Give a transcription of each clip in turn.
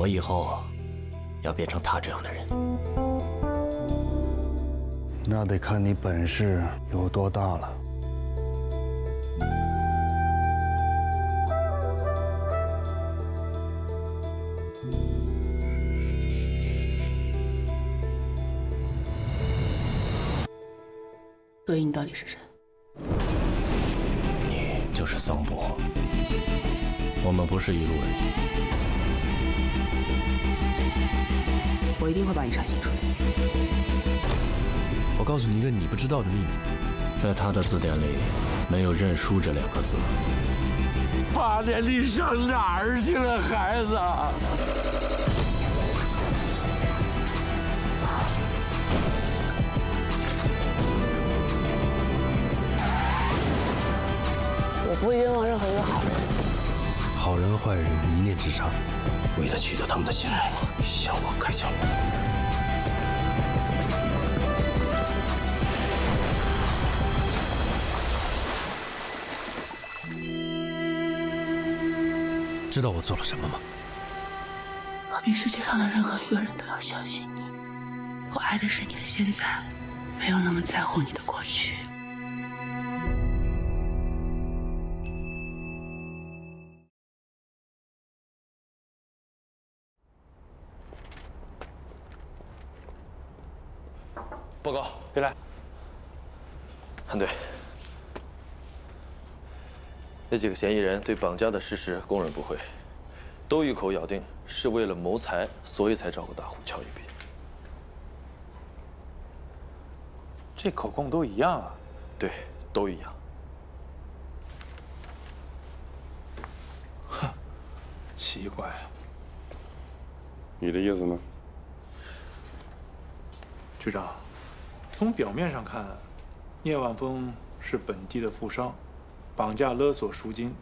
我以后要变成他这样的人。那得看你本事有多大了。所以你到底是谁？你就是桑博，我们不是一路人。我一定会把你杀清楚的。我告诉你一个你不知道的秘密，在他的字典里没有认输这两个字。八年你上哪儿去了，孩子？我不会冤枉任何一个好人。好人坏人一念之差。为了取得他们的信任，向我开枪。知道我做了什么吗？我比世界上的任何一个人都要相信你。我爱的是你的现在，没有那么在乎你的过去。报告，别来。韩队，那几个嫌疑人对绑架的事实供认不讳，都一口咬定是为了谋财，所以才找个大户敲一笔。这口供都一样啊？对，都一样。哼，奇怪。你的意思呢？局长，从表面上看，聂万峰是本地的富商，绑架勒索赎金，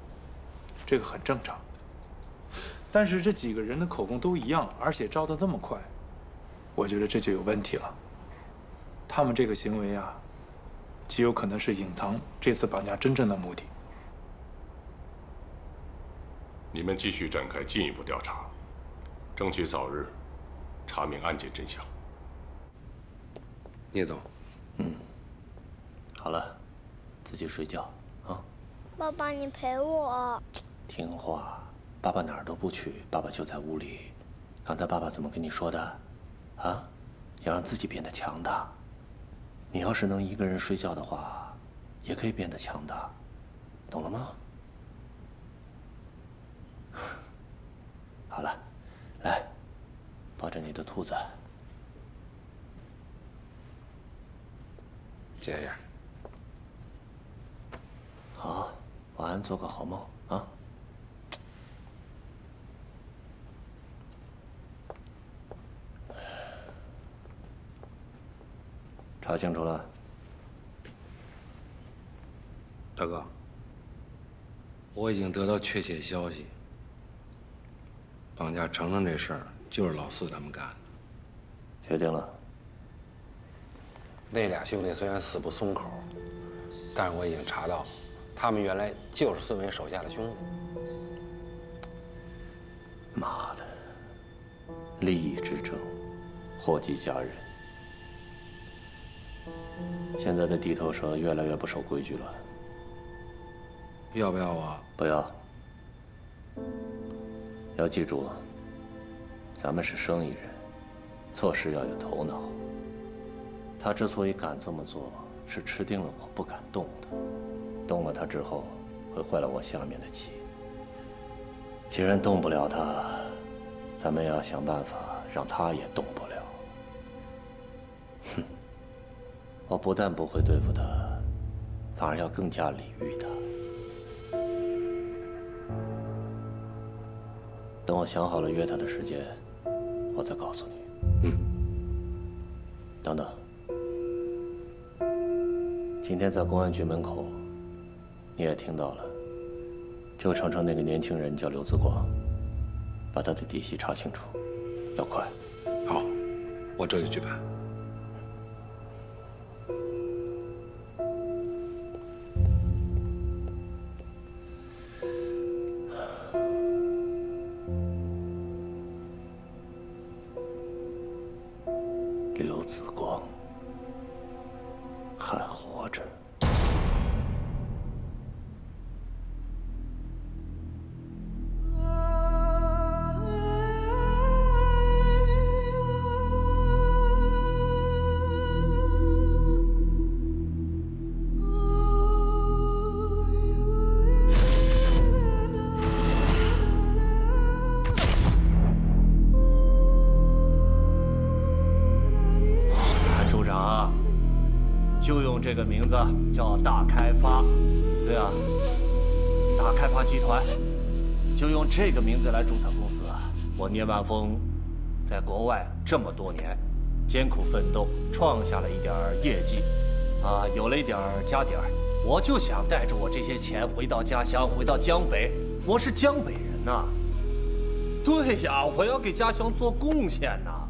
这个很正常。但是这几个人的口供都一样，而且招得这么快，我觉得这就有问题了。他们这个行为啊，极有可能是隐藏这次绑架真正的目的。你们继续展开进一步调查，争取早日查明案件真相。聂总，嗯，好了，自己睡觉啊。爸爸，你陪我。听话，爸爸哪儿都不去，爸爸就在屋里。刚才爸爸怎么跟你说的？啊，要让自己变得强大。你要是能一个人睡觉的话，也可以变得强大，懂了吗？好了，来，抱着你的兔子。谢谢。好，晚安，做个好梦啊。查清楚了，大哥，我已经得到确切消息，绑架程程这事儿就是老四他们干的。确定了。那俩兄弟虽然死不松口，但是我已经查到，他们原来就是孙伟手下的兄弟。妈的，利益之争，祸及家人。现在的地头蛇越来越不守规矩了。要不要我？不要。要记住，咱们是生意人，做事要有头脑。他之所以敢这么做，是吃定了我不敢动他。动了他之后，会坏了我下面的棋。既然动不了他，咱们要想办法让他也动不了。哼！我不但不会对付他，反而要更加礼遇他。等我想好了约他的时间，我再告诉你。嗯。等等。今天在公安局门口，你也听到了，救程程那个年轻人叫刘子光，把他的底细查清楚，要快。好，我这就去办。开发集团，就用这个名字来注册公司啊。我聂万峰，在国外这么多年，艰苦奋斗，创下了一点业绩，啊，有了一点家底儿，我就想带着我这些钱回到家乡，回到江北。我是江北人呐，对呀，我要给家乡做贡献呐。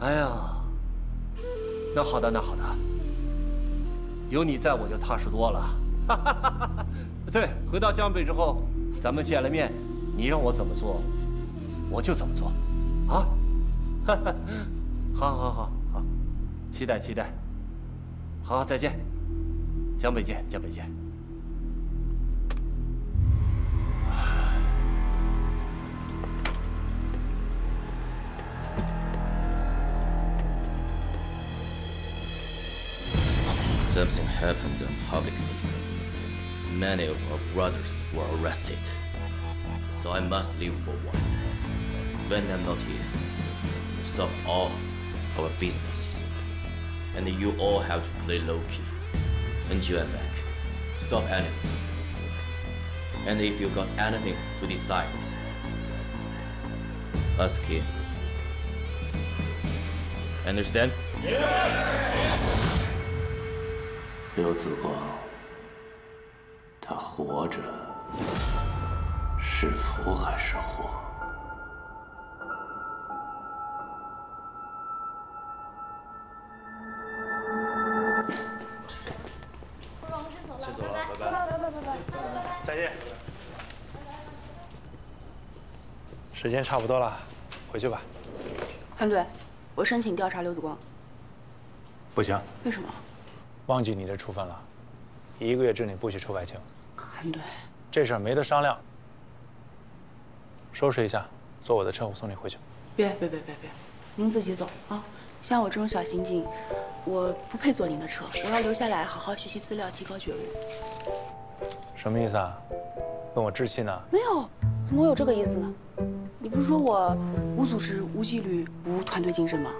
哎呀。那好的，那好的，有你在我就踏实多了。哈哈哈哈对，回到江北之后，咱们见了面，你让我怎么做，我就怎么做，啊？好好好好，期待期待。好，再见，江北见，江北见。Something happened on public scene. Many of our brothers were arrested. So I must leave for a while. When I'm not here, stop all our businesses. And you all have to play low key until I'm back. Stop anything. And if you got anything to decide, ask him. Understand? 刘子光， 他活着是福还是祸？先走了，拜拜。再见。时间差不多了，回去吧。韩队，我申请调查刘子光。不行，为什么？忘记你的处分了，一个月之内不许出外勤。韩队，这事儿没得商量。收拾一下，坐我的车，我送你回去。别别别别别，您自己走啊！像我这种小刑警，我不配坐您的车，我要留下来好好学习资料，提高觉悟。什么意思啊？跟我置气呢？没有，怎么会有这个意思呢？你不是说我无组织、无纪律、无团队精神吗？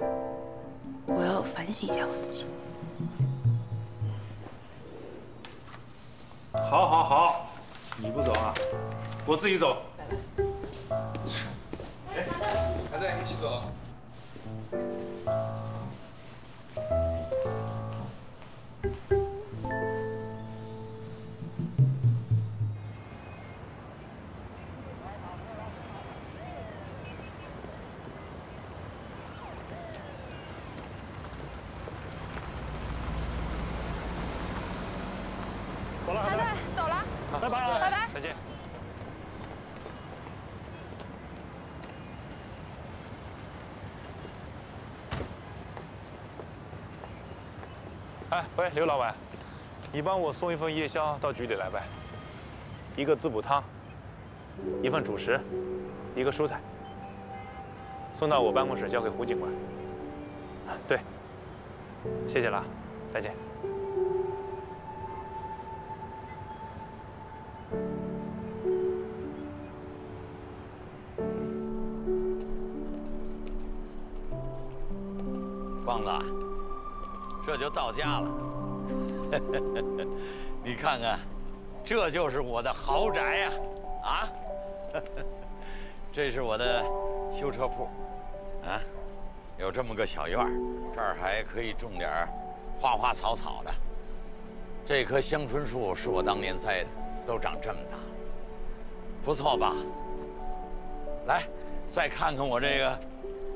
我要反省一下我自己。好，好，好，你不走啊，我自己走。哎，韩队，一起。走拜拜，拜拜，再见。哎，喂，刘老板，你帮我送一份夜宵到局里来呗。一个滋补汤，一份主食，一个蔬菜，送到我办公室交给胡警官。对，谢谢了，再见。家了。你看看，这就是我的豪宅呀！啊，这是我的修车铺，啊，有这么个小院儿，这儿还可以种点花花草草的。这棵香椿树是我当年栽的，都长这么大，不错吧？来，再看看我这个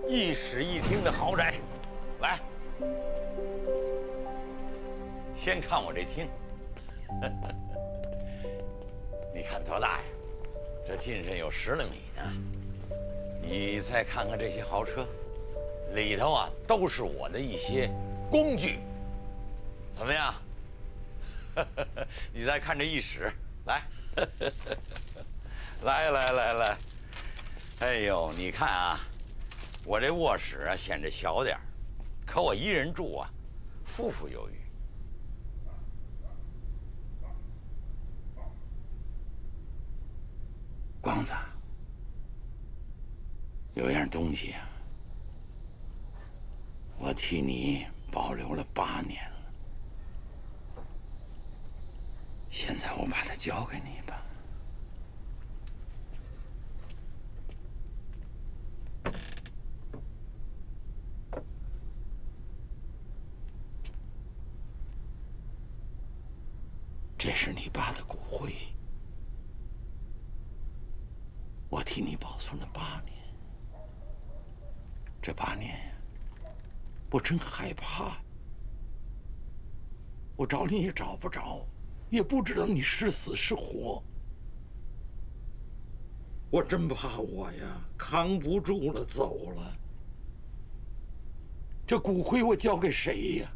一室一厅的豪宅，来。先看我这厅，你看多大呀？这进深有十来米呢。你再看看这些豪车，里头啊都是我的一些工具，怎么样？你再看这一室，来，来来来来，哎呦，你看啊，我这卧室啊显着小点儿，可我一人住啊，富富有余。光子，有样东西啊，我替你保留了八年了。现在我把它交给你吧。这是你爸的骨灰，替你保存了八年。这八年，我真害怕。我找你也找不着。也不知道你是死是活，我真怕我呀扛不住了，走了。这骨灰我交给谁呀？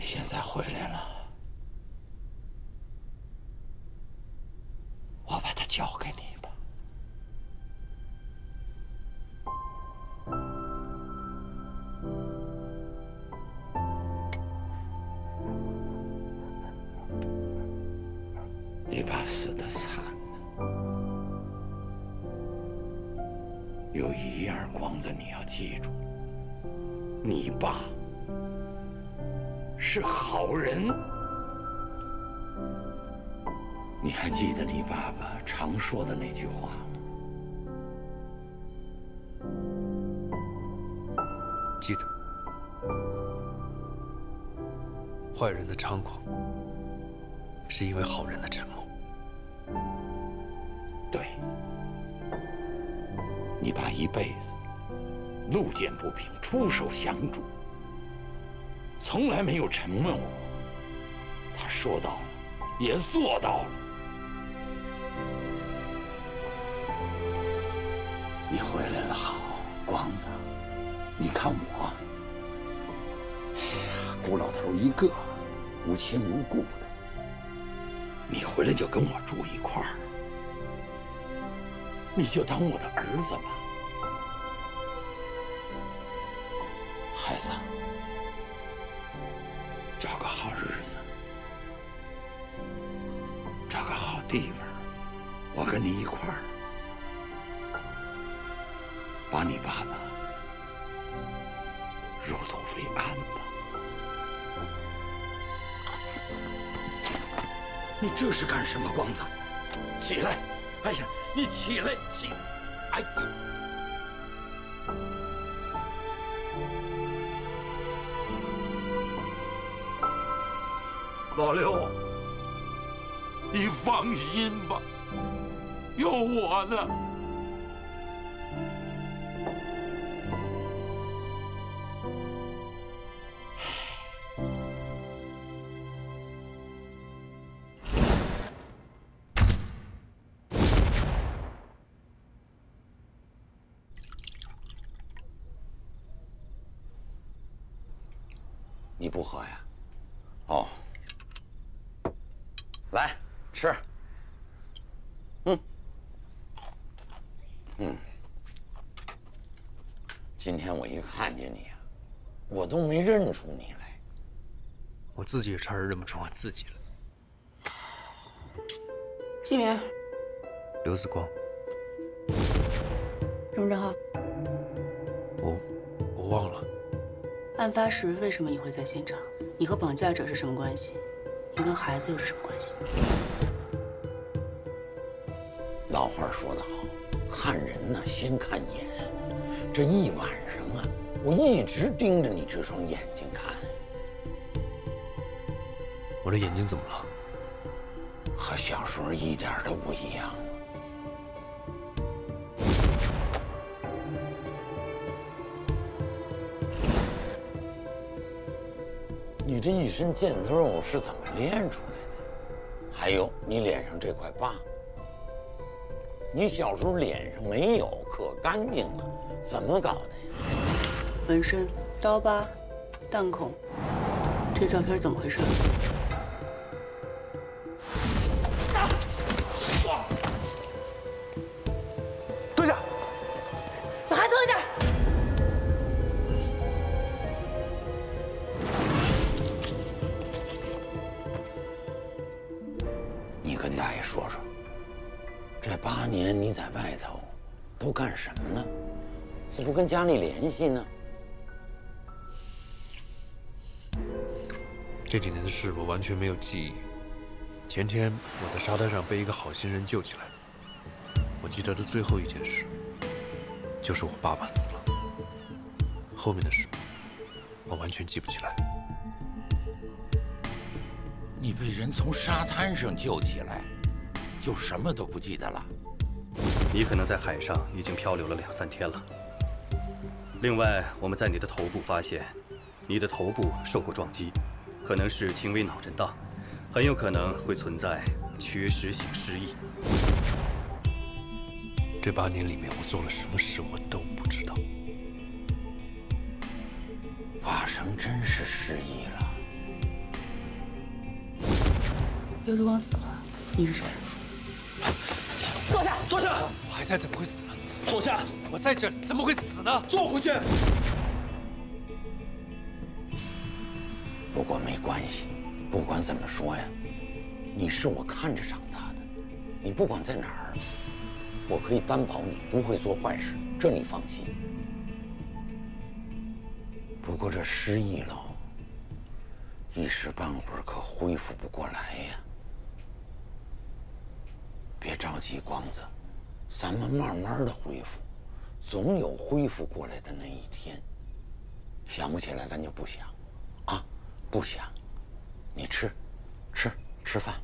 现在回来了，是好人。你还记得你爸爸常说的那句话吗？记得。坏人的猖狂，是因为好人的沉默。对，你爸一辈子路见不平出手相助，从来没有沉默过。他说到了，也做到了。你回来了，好，光子。你看我，哎呀，孤老头一个。无亲无故的，你回来就跟我住一块儿，你就当我的儿子吧，孩子，好日子，找个好地方，我跟你一块儿，把你爸爸入土为安吧。你这是干什么，光子？起来！哎呀，你起来，起！哎呦，老六，你放心吧，有我呢。都没认出你来。我自己也差点认不出我自己了。姓名？刘子光。身份证号？我我忘了。案发时为什么你会在现场？你和绑架者是什么关系？你跟孩子又是什么关系？老话说得好，看人呢先看眼。这一晚上啊，我一直盯着你这双眼睛看。我的眼睛怎么了？和小时候一点都不一样。你这一身腱子肉是怎么练出来的？还有你脸上这块疤，你小时候脸上没有，可干净了，怎么搞的呀？纹身、刀疤、弹孔，这照片怎么回事？蹲下！把孩子蹲下！你跟大爷说说，这八年你在外头都干什么了？怎么不跟家里联系呢？这几年的事我完全没有记忆。前天我在沙滩上被一个好心人救起来，我记得的最后一件事，就是我爸爸死了。后面的事，我完全记不起来。你被人从沙滩上救起来，就什么都不记得了？你可能在海上已经漂流了两三天了。另外，我们在你的头部发现，你的头部受过撞击，可能是轻微脑震荡，很有可能会存在缺失性失忆。这八年里面我做了什么事，我都不知道。华生真是失忆了。刘德光死了，你是谁？坐下，坐下！我还在，怎么会死呢？坐下！我在这里，怎么会死呢？坐回去。不管怎么说呀，你是我看着长大的，你不管在哪儿，我可以担保你不会做坏事，这你放心。不过这失忆了，一时半会儿可恢复不过来呀。别着急，光子，咱们慢慢的恢复，总有恢复过来的那一天。想不起来，咱就不想，啊，不想。你吃，吃，吃饭。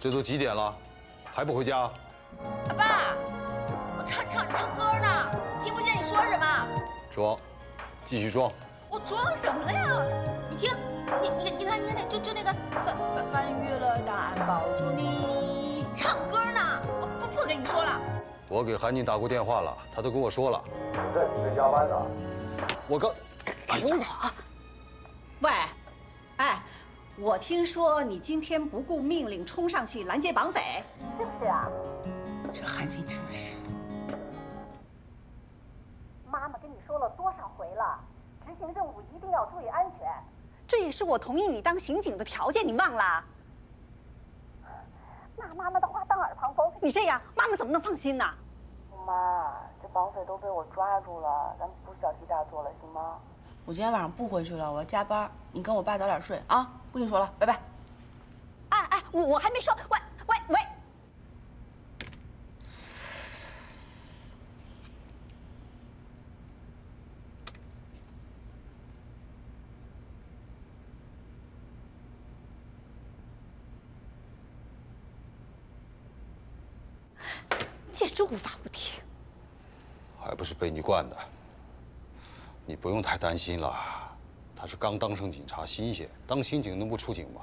这都几点了，还不回家？阿爸，我唱唱唱歌呢，听不见你说什么？装，继续装。我装什么了呀？你听，你你你看你看，就就那个翻翻翻越了档案，抱住你，唱歌呢，不不不跟你说了。我给韩静打过电话了，他都跟我说了。在你这加班呢。我刚。给我！我听说你今天不顾命令冲上去拦截绑匪，是不是啊？这韩静真的是……妈妈跟你说了多少回了，执行任务一定要注意安全，这也是我同意你当刑警的条件，你忘了？拿妈妈的话当耳旁风，你这样妈妈怎么能放心呢？妈，这绑匪都被我抓住了，咱不小题大做了，行吗？我今天晚上不回去了，我要加班。你跟我爸早点睡啊！不跟你说了，拜拜。哎哎，我我还没说，喂喂喂！简直无法无天！还不是被你惯的。你不用太担心了，他是刚当上警察，新鲜，当刑警能不出警吗？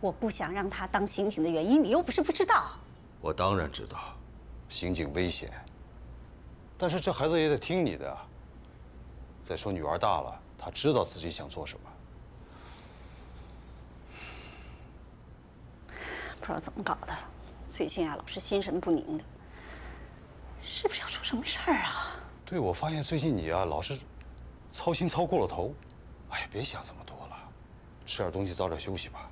我不想让他当刑警的原因，你又不是不知道。我当然知道，刑警危险，但是这孩子也得听你的。再说女儿大了，她知道自己想做什么。不知道怎么搞的，最近啊老是心神不宁的，是不是要出什么事儿啊？对，我发现最近你啊，老是操心操过了头。哎呀，别想这么多了，吃点东西，早点休息吧。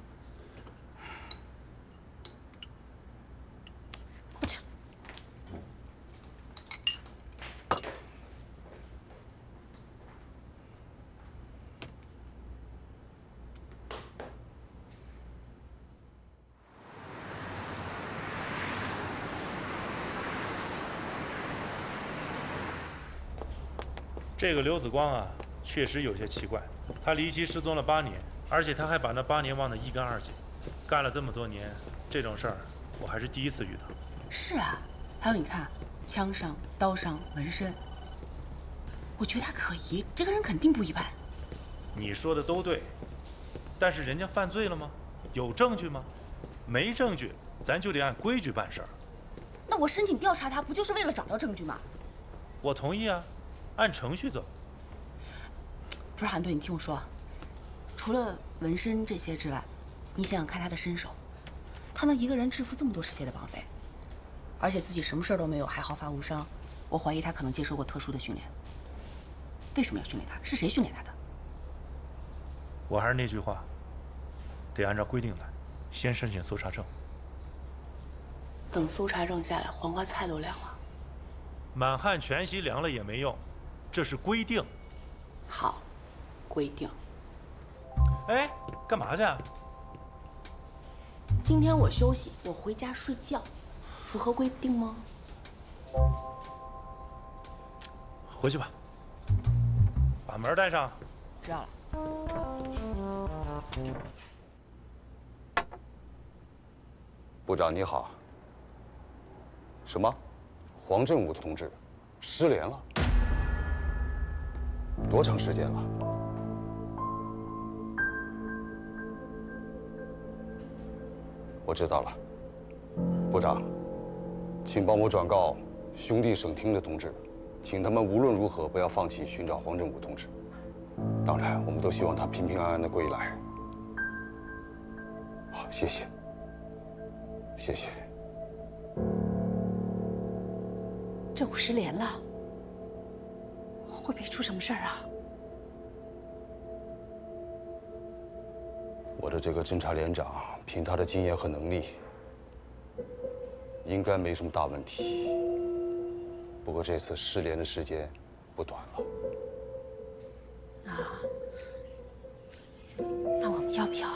这个刘子光啊，确实有些奇怪。他离奇失踪了八年，而且他还把那八年忘得一干二净。干了这么多年，这种事儿我还是第一次遇到。是啊，还有你看，枪伤、刀伤、纹身，我觉得他可疑，这个人肯定不一般。你说的都对，但是人家犯罪了吗？有证据吗？没证据，咱就得按规矩办事儿。那我申请调查他，不就是为了找到证据吗？我同意啊，按程序走。不是韩队，你听我说，除了纹身这些之外，你想想看他的身手，他能一个人制服这么多世界的绑匪，而且自己什么事儿都没有，还毫发无伤，我怀疑他可能接受过特殊的训练。为什么要训练他？是谁训练他的？我还是那句话，得按照规定来，先申请搜查证。等搜查证下来，黄瓜菜都凉了。满汉全席凉了也没用，这是规定。好，规定。哎，干嘛去？今天我休息，我回家睡觉，符合规定吗？回去吧，把门带上。知道了。部长你好。什么？黄振武同志失联了？多长时间了？我知道了，部长，请帮我转告兄弟省厅的同志，请他们无论如何不要放弃寻找黄振武同志。当然，我们都希望他平平安安的归来。好，谢谢，谢谢。振武失联了，会不会出什么事儿啊？我的这个侦察连长，凭他的经验和能力，应该没什么大问题。不过这次失联的时间不短了。那那我们要不要？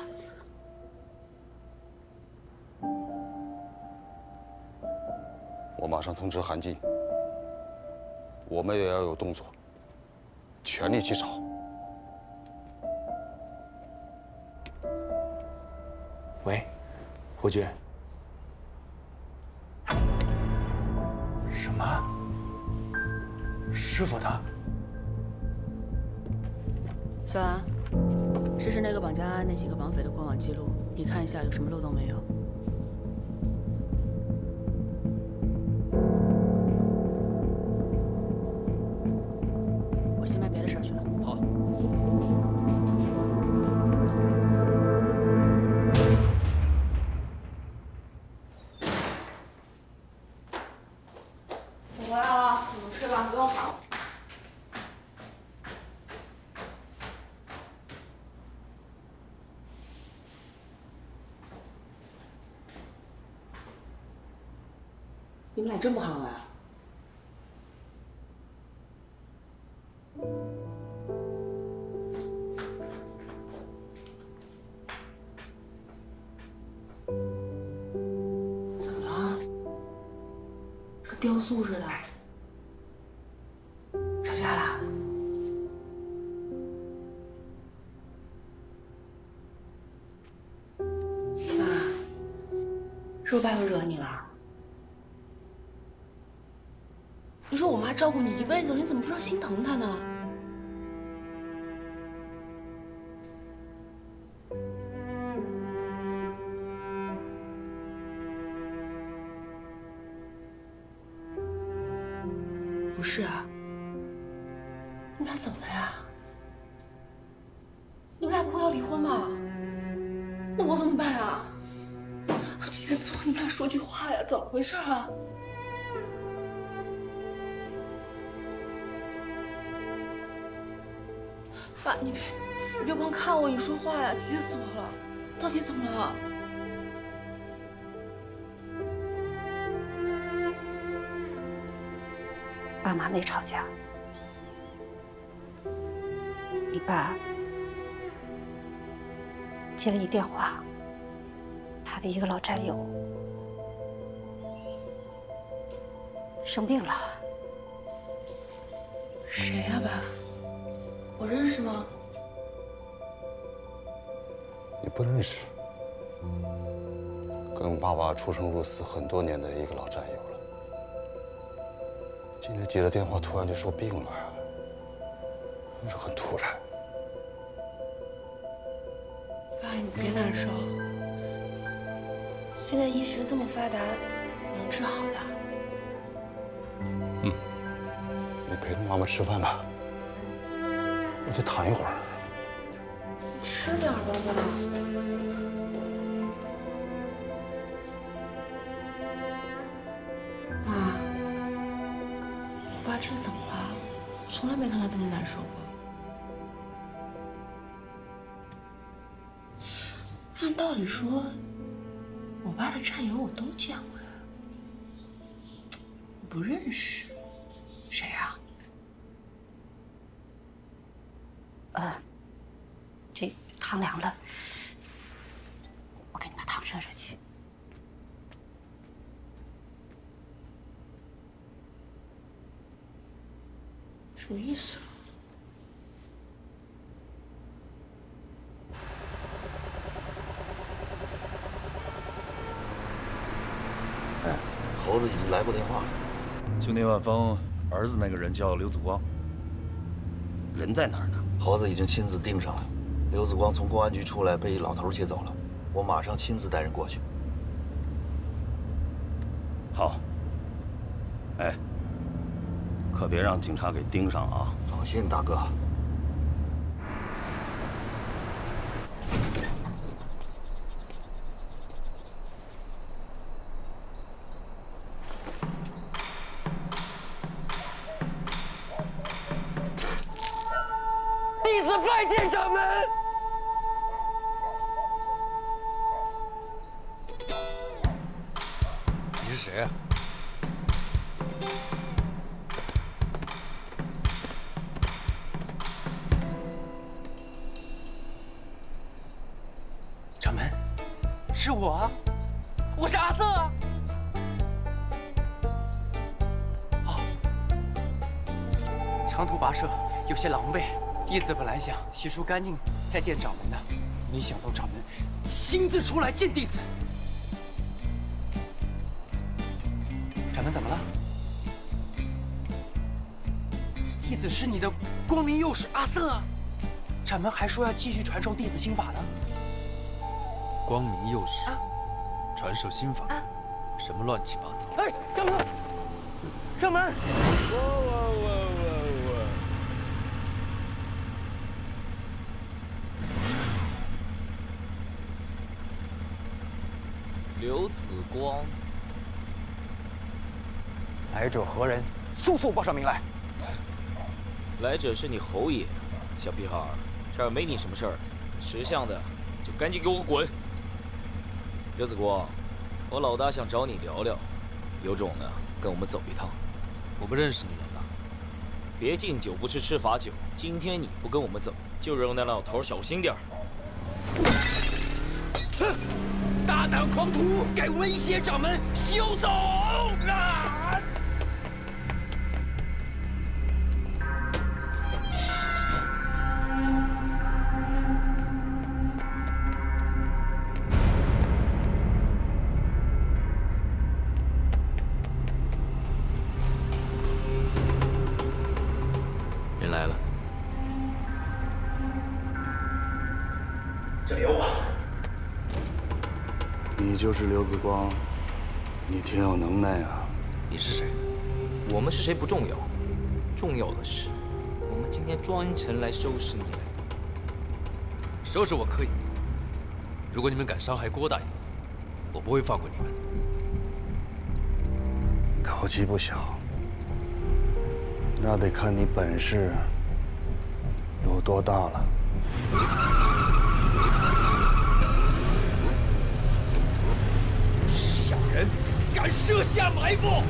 我马上通知韩进，我们也要有动作，全力去找。喂，胡军。什么？师傅他？小安，这是那个绑架案那几个绑匪的过往记录，你看一下有什么漏洞没有？真不喊我呀？怎么了？跟雕塑似的。照顾你一辈子了，你怎么不知道心疼他呢？不是啊，你们俩怎么了呀？你们俩不会要离婚吧？那我怎么办啊？气死我！你们俩说句话呀，怎么回事啊？爸，你别，你别光看我，你说话呀，急死我了！到底怎么了？爸妈没吵架，你爸接了一电话，他的一个老战友生病了，谁呀，爸？我认识吗？你不认识，跟爸爸出生入死很多年的一个老战友了。今天接了电话，突然就说病了，真是很突然。爸，你别难受。现在医学这么发达，能治好的。嗯，你陪着妈妈吃饭吧，我就躺一会儿。吃点吧，爸。妈，我爸这是怎么了？我从来没看他这么难受过。按道理说，我爸的战友我都见过呀，不认识，谁啊？呃，这汤凉了，我给你把汤热热去。什么意思？哎，猴子已经来过电话了。就那万峰儿子那个人叫刘子光，人在哪儿呢？猴子已经亲自盯上了。刘子光从公安局出来，被一老头接走了。我马上亲自带人过去。好。哎，可别让警察给盯上啊！放心，大哥。弟子拜见掌门。些狼狈。弟子本来想洗漱干净再见掌门的，没想到掌门亲自出来见弟子。掌门怎么了？弟子是你的光明右使阿瑟啊！掌门还说要继续传授弟子心法呢。光明右使，传授心法，什么乱七八糟？哎，掌门，掌门！我我我我我！刘子光，来者何人？速速报上名来！来者是你侯爷，小屁孩儿，这儿没你什么事儿，识相的就赶紧给我滚！刘子光，我老大想找你聊聊，有种的跟我们走一趟。我不认识你老大。别敬酒不吃吃罚酒，今天你不跟我们走，就扔那老头小心点儿。哼！大胆狂徒，敢威胁掌门，休走！啊！就是刘子光，你挺有能耐啊！你是谁？我们是谁不重要，重要的是，我们今天专程来收拾你来。收拾我可以，如果你们敢伤害郭大爷，我不会放过你们。口气不小，那得看你本事有多大了。小人敢设下埋伏！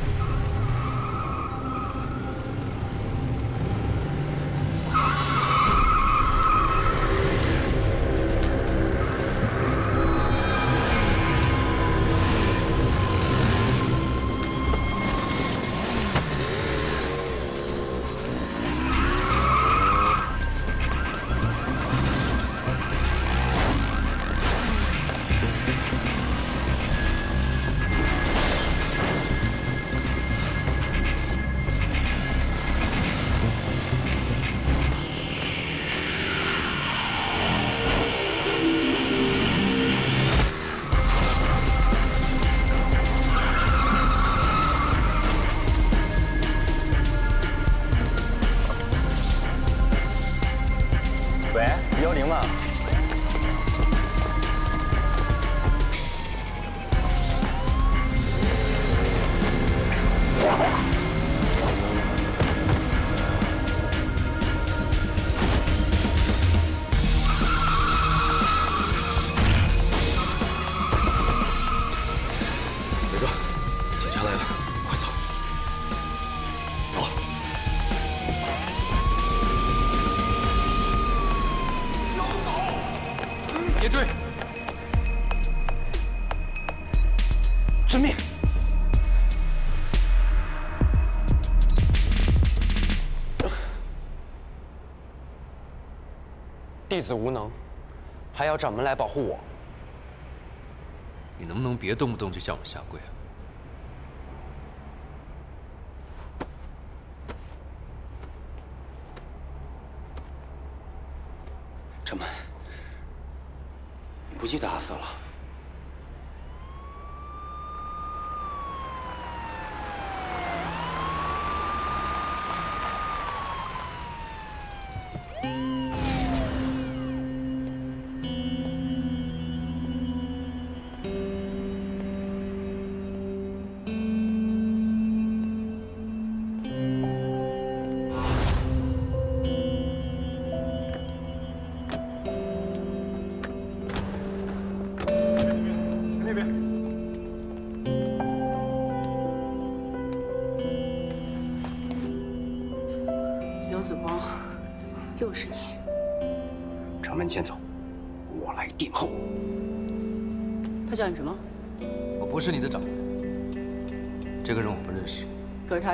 弟子无能，还要掌门来保护我。你能不能别动不动就向我下跪啊？掌门，你不记得阿瑟了？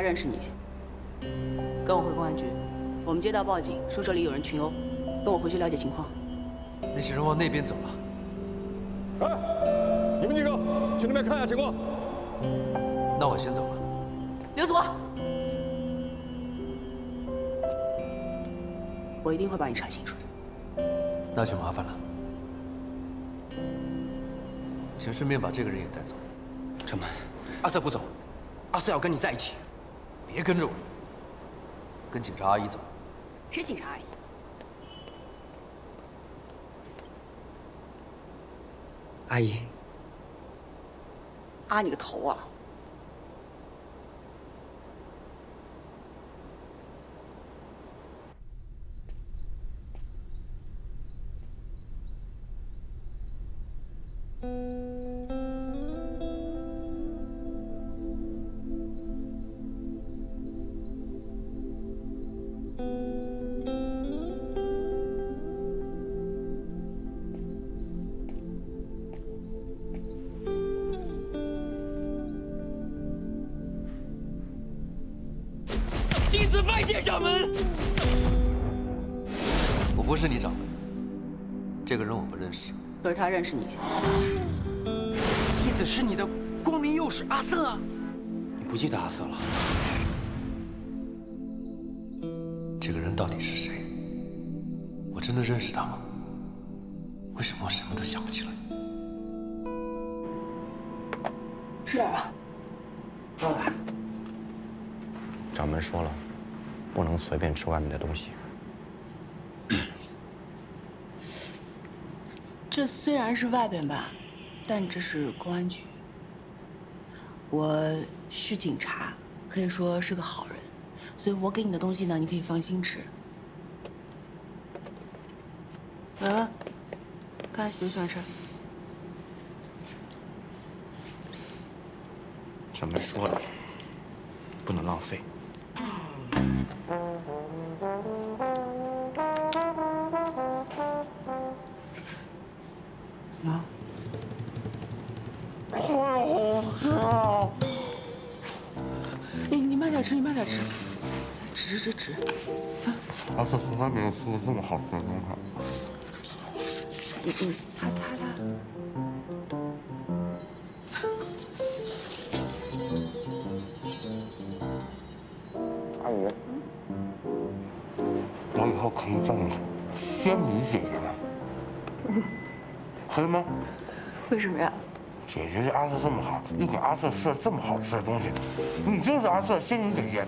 他认识你。跟我回公安局，我们接到报警说这里有人群殴，跟我回去了解情况。那些人往那边走了。哎你们几个去那边看一下情况。那我先走了。刘子光，我一定会把你查清楚的。那就麻烦了，请顺便把这个人也带走。掌门，阿瑟不走，阿瑟要跟你在一起。别跟着我，跟警察阿姨走。谁警察阿姨？阿姨，阿你个头啊！认识你。弟子是你的光明右使阿瑟啊！你不记得阿瑟了？这个人到底是谁？我真的认识他吗？为什么我什么都想不起来？吃点吧。饿了。掌门说了，不能随便吃外面的东西。这虽然是外边吧，但这是公安局。我是警察，可以说是个好人，所以我给你的东西呢，你可以放心吃。来了，看看喜不喜欢吃。上面说了，不能浪费。怎吃吃吃吃。阿瑟从来没有吃过这么好吃的东西。你你擦擦擦。阿姨，我以后可以叫你仙女姐姐吗，可以吗？为什么呀？姐姐对阿瑟这么好，又给阿瑟吃了这么好吃的东西，你就是阿瑟仙女姐姐。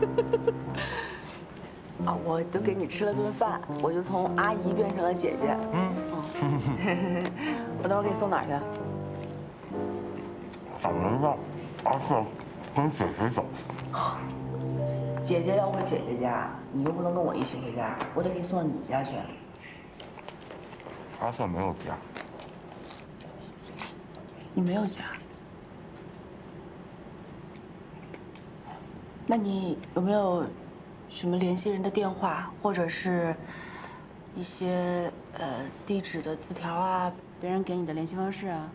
啊，我都给你吃了顿饭，我就从阿姨变成了姐姐。嗯。我等会儿给你送哪儿去？找人吧阿瑟跟姐姐走。姐姐要回姐姐家，你又不能跟我一起回家，我得给你送到你家去。阿瑟没有家。你没有家？那你有没有什么联系人的电话，或者是一些呃地址的字条啊？别人给你的联系方式啊？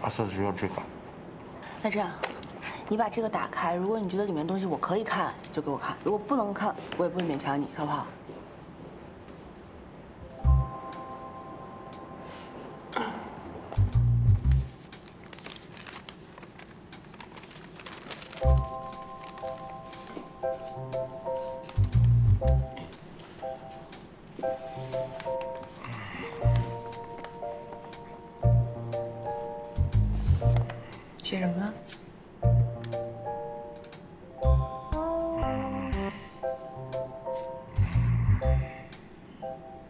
阿瑟只有这个。那这样，你把这个打开，如果你觉得里面东西我可以看，就给我看；如果不能看，我也不会勉强你，好不好？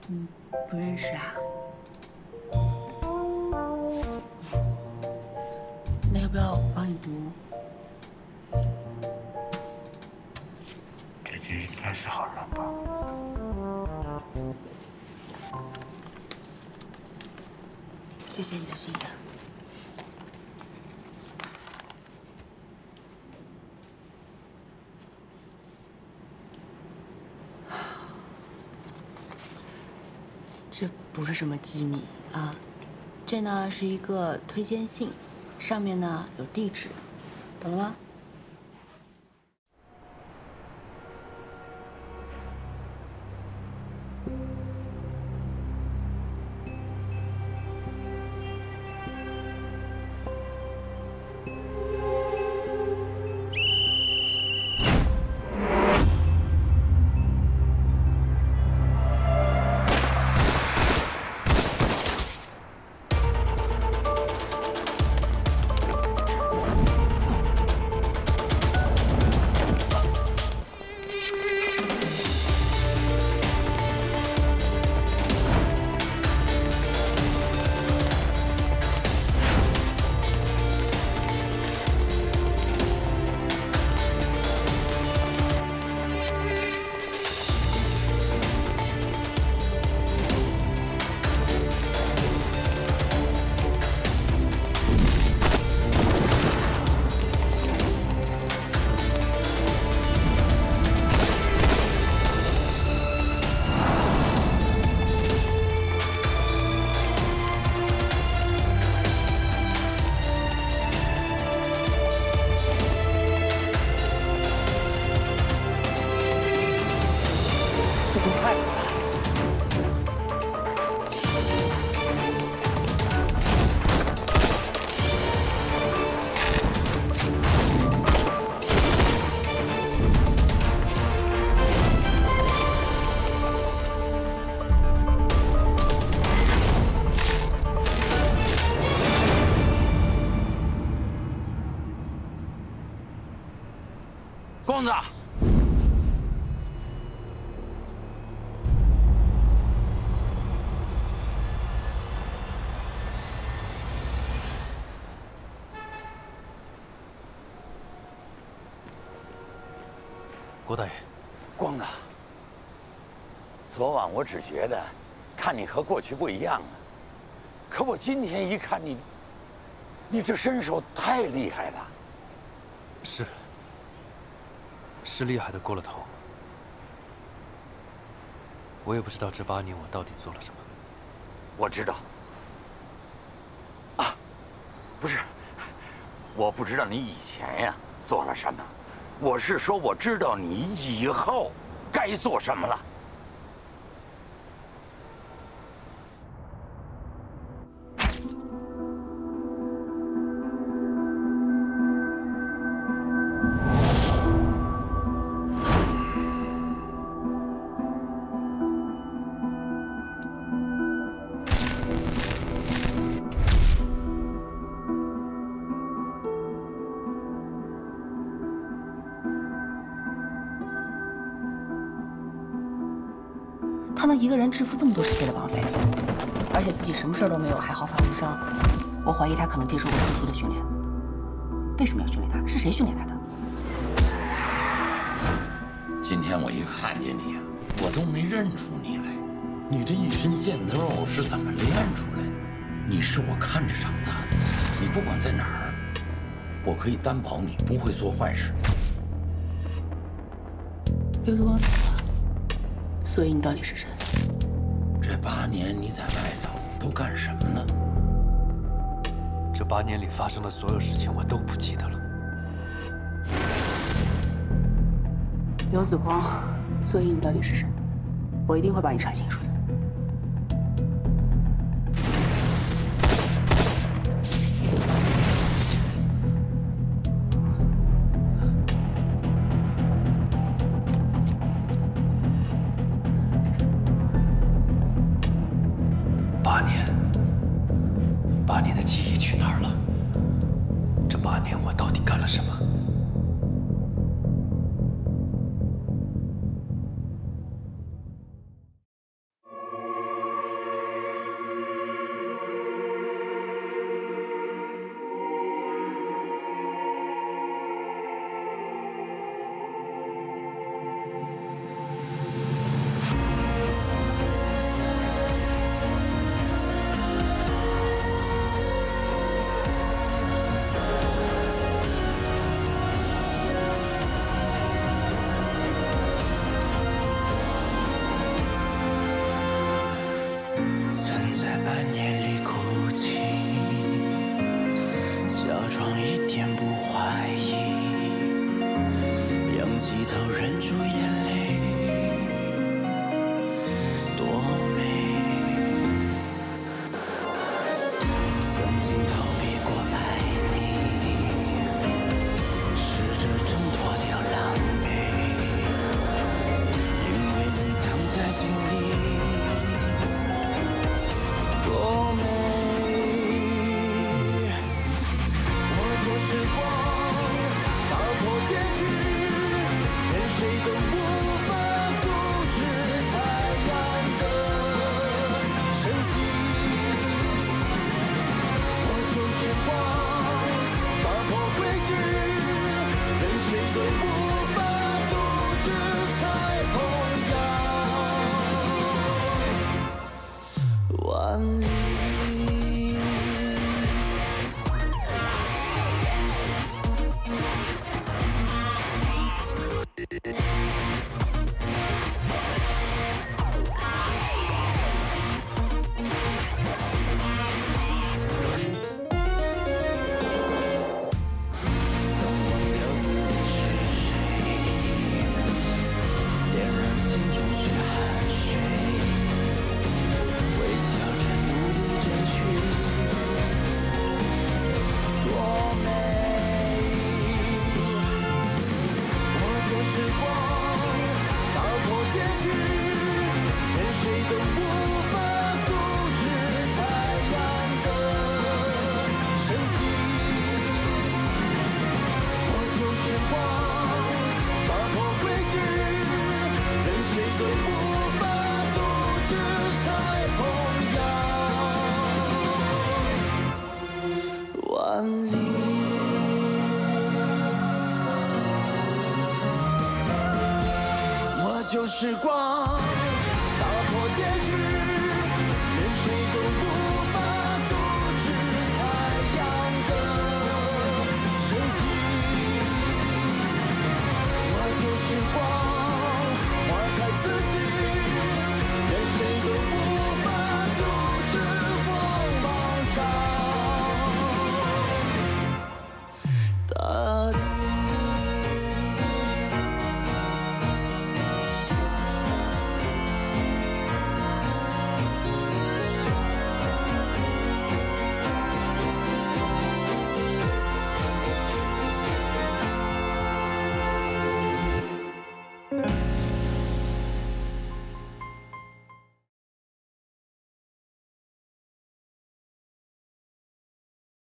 嗯，不认识啊？那要不要我帮你读？这局应该是好人吧？谢谢你的信任。这不是什么机密啊，这呢是一个推荐信，上面呢有地址，懂了吗？我只觉得看你和过去不一样了，可我今天一看你，你这身手太厉害了。是，是厉害的过了头。我也不知道这八年我到底做了什么。我知道。啊，不是，我不知道你以前呀做了什么，我是说我知道你以后该做什么了。事都没有，还毫发无伤。我怀疑他可能接受过特殊的训练。为什么要训练他？是谁训练他的？今天我一看见你呀，我都没认出你来。你这一身腱子肉是怎么练出来的？你是我看着长大的，你不管在哪儿，我可以担保你不会做坏事。刘子光死了，所以你到底是谁？这八年你在外头都干什么了？这八年里发生的所有事情我都不记得了。刘子光，所以你到底是谁？我一定会把你查清楚的。时光。